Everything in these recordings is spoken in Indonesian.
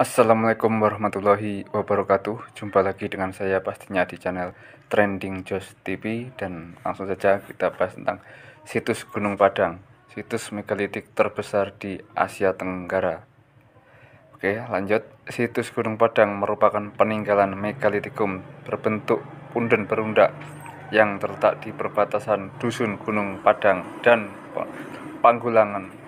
Assalamualaikum warahmatullahi wabarakatuh. Jumpa lagi dengan saya pastinya di channel Trending Jos TV Dan langsung saja kita bahas tentang situs Gunung Padang Situs megalitik terbesar di Asia Tenggara. Oke lanjut. Situs Gunung Padang merupakan peninggalan megalitikum berbentuk punden berundak Yang terletak di perbatasan Dusun Gunung Padang dan Panggulangan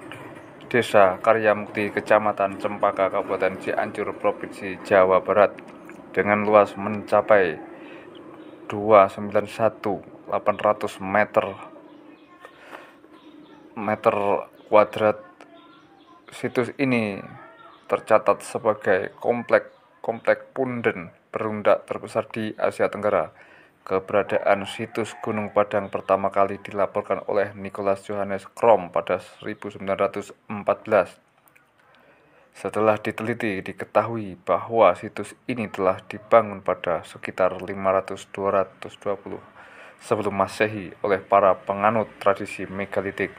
Desa Karyamukti, Kecamatan Cempaka, Kabupaten Cianjur, Provinsi Jawa Barat dengan luas mencapai 291.800 meter meter kuadrat. Situs ini tercatat sebagai komplek komplek punden berundak terbesar di Asia Tenggara Keberadaan situs Gunung Padang pertama kali dilaporkan oleh Nicholas Johannes Krom pada 1914. Setelah diteliti, diketahui bahwa situs ini telah dibangun pada sekitar 500-220 sebelum Masehi oleh para penganut tradisi megalitik.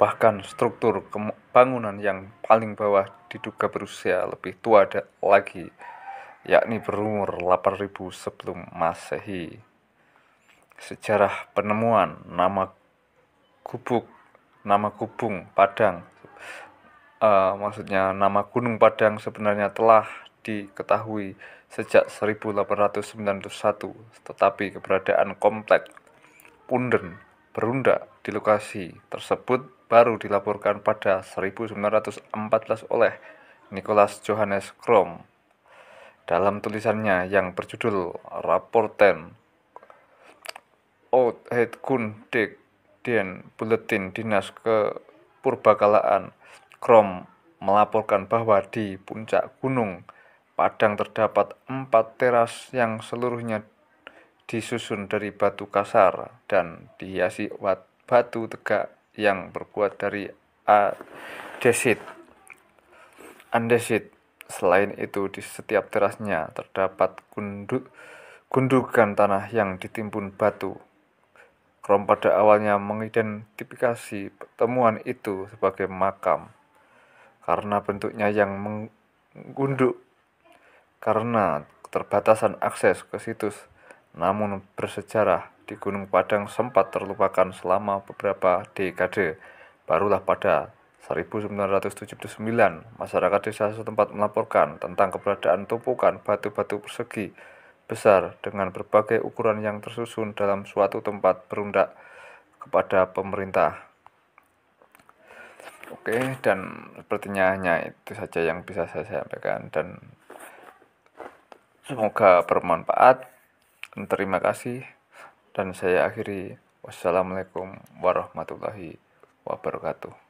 Bahkan struktur bangunan yang paling bawah diduga berusia lebih tua lagi yakni berumur 8000 sebelum Masehi. Sejarah penemuan nama gubuk, nama gubung Padang, uh, maksudnya nama Gunung Padang sebenarnya telah diketahui sejak 1891, tetapi keberadaan komplek Punden berundak di lokasi tersebut baru dilaporkan pada 1914 oleh Nicholas Johannes Krom dalam tulisannya yang berjudul Raporten Oudheidkundig Den Buletin Dinas ke Purbakalaan Krom melaporkan bahwa di puncak gunung Padang terdapat empat teras yang seluruhnya disusun dari batu kasar dan dihiasi batu tegak yang berbuat dari andesit. Andesit Selain itu, di setiap terasnya terdapat gundu, gundukan tanah yang ditimbun batu. Krom pada awalnya mengidentifikasi temuan itu sebagai makam karena bentuknya yang menggunduk karena keterbatasan akses ke situs namun bersejarah di Gunung Padang sempat terlupakan selama beberapa dekade barulah pada 1979, masyarakat desa setempat melaporkan tentang keberadaan tumpukan batu-batu persegi besar dengan berbagai ukuran yang tersusun dalam suatu tempat berundak kepada pemerintah. Oke, dan sepertinya hanya itu saja yang bisa saya sampaikan dan semoga bermanfaat. Terima kasih dan saya akhiri wassalamualaikum warahmatullahi wabarakatuh.